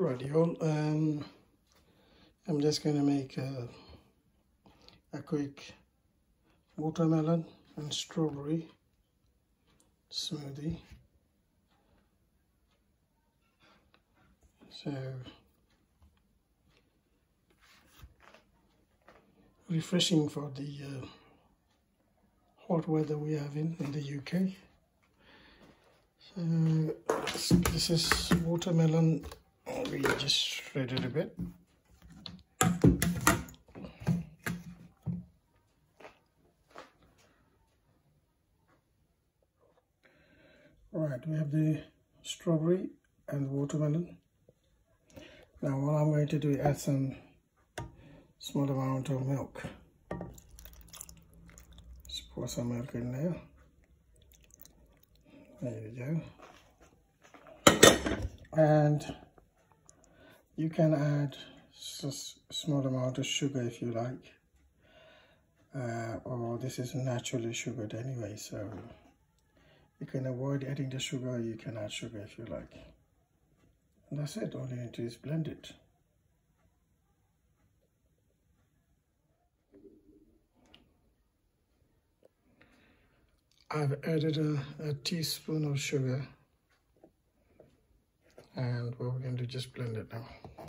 Radio. Um, I'm just going to make a, a quick watermelon and strawberry smoothie. So refreshing for the uh, hot weather we have in, in the UK. So this is watermelon, we just shred it a bit. Right, we have the strawberry and watermelon. Now what I'm going to do is add some small amount of milk. Just pour some milk in there. There you go. And you can add a small amount of sugar if you like. Uh, or this is naturally sugared anyway, so you can avoid adding the sugar, you can add sugar if you like. And that's it, all you need to do is blend it. I've added a, a teaspoon of sugar and what we're going to just blend it now.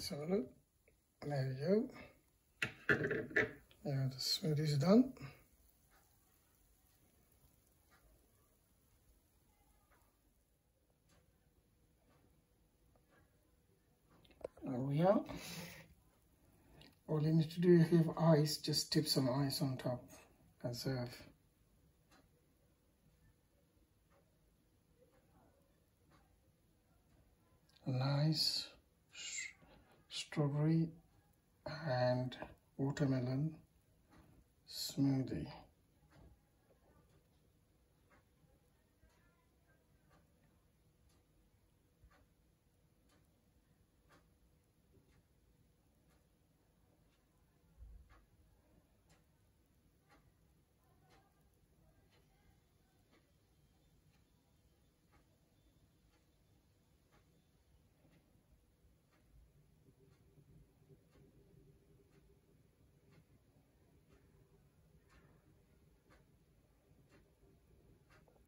A look. There you go. Now the smoothie's done. There we are. All you need to do if you have ice, just tip some ice on top and serve. Nice strawberry and watermelon smoothie.